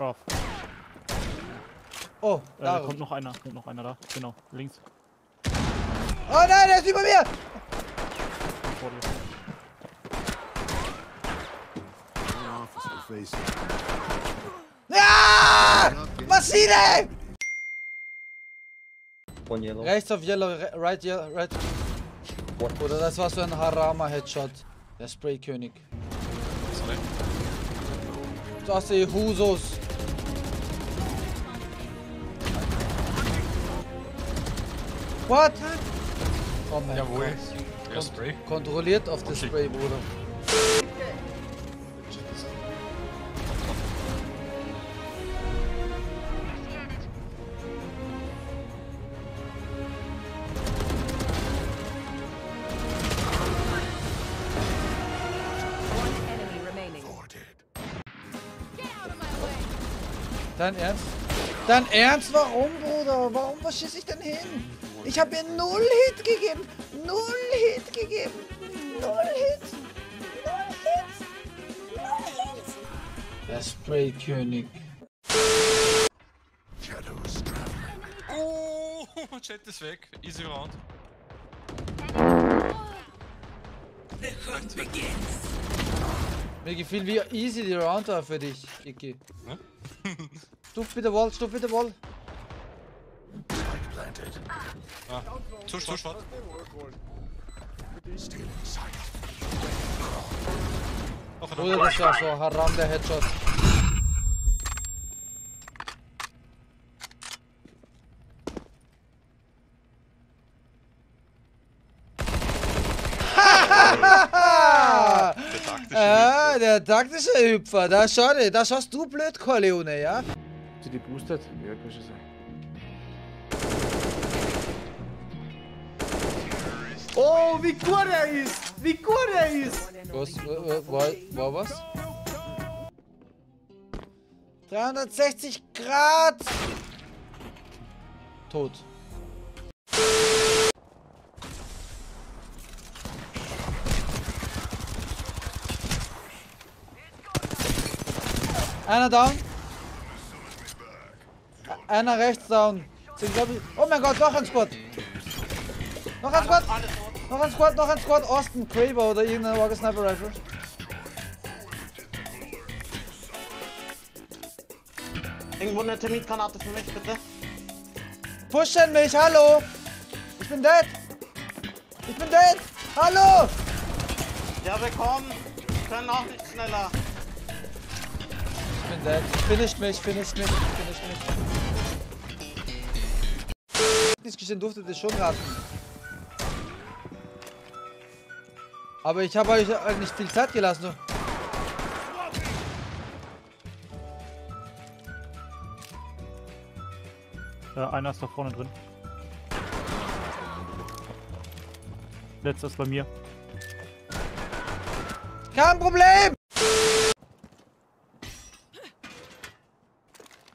Off. Oh, Äh, da. kommt noch einer, kommt noch einer da. Genau, links. Oh nein, der ist über mir! Ja! Maschine! One yellow. Rechts auf Yellow, right, yellow, right. Oder das war so ein Harama-Headshot. Der Spraykönig. Sorry. Das sind Husos. What? Oh mein Jawohl. Gott. Ja, Spray. Kontrolliert auf das Okay. Spray, Bruder. Dein Ernst? Dein Ernst? Warum, Bruder? Warum, was schieße ich denn hin? Ich habe ihr null Hit gegeben. Null Hit gegeben. Null Hit. Null Hit. Null Hit. Der Spraykönig. Shadows. Oh, Chat ist weg. Easy round. Mir gefiel, wie easy die Round war für dich, Iki. Hä? Stuf bitte Wall, stuf bitte Wall. Planted. Ah. Zu, zu schwarz. Still in sight. Noch Bruder, das war so Haram, der Headshot. Der taktische Ah, der taktische Hüpfer. Da schade, da schaust du blöd, Corleone, ja? Sie die boostet? Ja, kann schon sein. Oh, wie gut er ist! Wie gut er ist! Was, wa- war, war was? 360 Grad! Tot. Einer down. Einer rechts down. Sind, ich, oh mein Gott, noch ein Squad. Noch ein Squad. Noch ein Squad, noch ein Squad. Osten, Kraber oder irgendein Walker Sniper Rifle. Irgendwo eine Termitgranate für mich, bitte. Pushen mich, hallo! Ich bin dead! Ich bin dead! Hallo! Ja, wir kommen. Können auch nicht schneller. Ich bin dead. Finisht mich, finisht mich, finisht mich. Gestehen durfte das schon raten. Aber ich habe euch halt nicht viel Zeit gelassen. Äh, einer ist da vorne drin. Letzter ist bei mir. Kein Problem!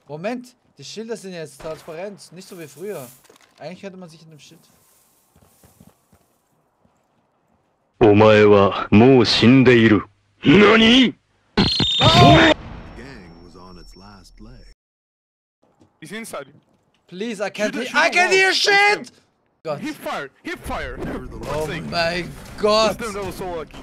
Moment, die Schilder sind jetzt transparent, nicht so wie früher. Eigentlich könnte man sich in dem Schild. 前はもう死んでいる。何 He's inside. Please, I can't hear. I can't hear shit! God. He fired. He fired. Oh my god. This time that was so lucky.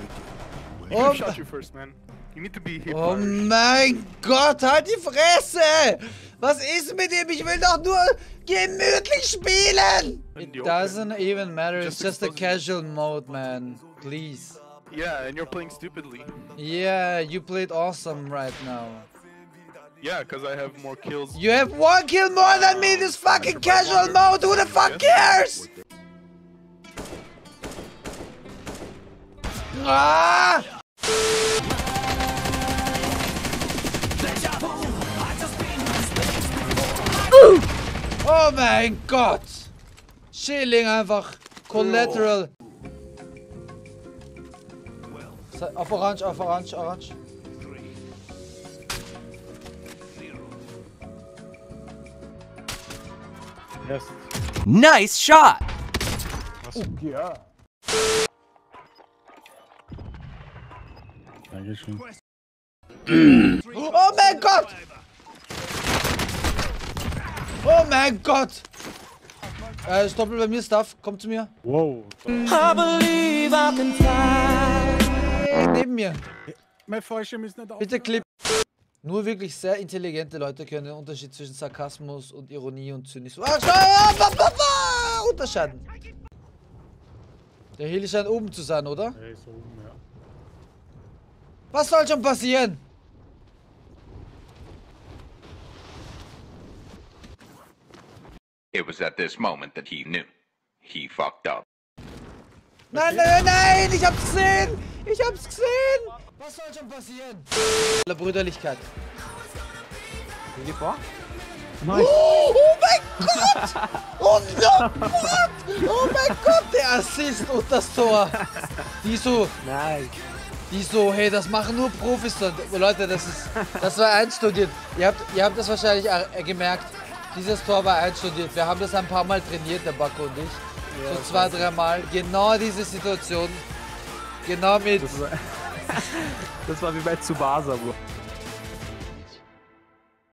Oh, shot you first, man. You need to be hip oh fire. mein Gott, halt die Fresse! Was ist mit ihm? Ich will doch nur gemütlich spielen! It doesn't even matter, it's Just just a casual mode, man. Please. Yeah, and you're playing stupidly. Yeah, you played awesome right now. Yeah, because I have more kills. You have one kill more than me in this fucking casual mode! Who the fuck cares? Ah! Oh mein Gott! Chilling er einfach. Collateral. Se- Auf Orange, auf Orange, Orange. Yes. Nice shot! Ja. Dankeschön. Oh mein Gott! Oh mein Gott! Äh, ist doppelt bei mir, Stuff. Kommt zu mir. Wow. Äh, Neben mir. Mein Fallschirm ist nicht auf. Bitte Clip. Nur wirklich sehr intelligente Leute können den Unterschied zwischen Sarkasmus und Ironie und Zynismus ah, ba, unterscheiden. Der Heli scheint oben zu sein, oder? Ey, so oben, ja. Was soll schon passieren? It was at this moment that he knew. He fucked up. Nein, nein, nein, ich hab's gesehen! Ich hab's gesehen! Was soll schon passieren? Der Brüderlichkeit. Geh vor. Oh, oh mein Gott! Oh Gott! Oh mein Gott, der Assist und das Tor! Die so, Nein. die so, hey, das machen nur Profis. Und, Leute, das ist, das war einstudiert. Ihr habt, ihr habt das wahrscheinlich gemerkt. Dieses Tor war einstudiert. Wir haben das ein paar Mal trainiert, der Bacco und ich. so zwei, dreimal. Genau diese Situation. Genau mit. Das war, das war wie bei Tsubasa, Bro.